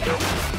Let's go.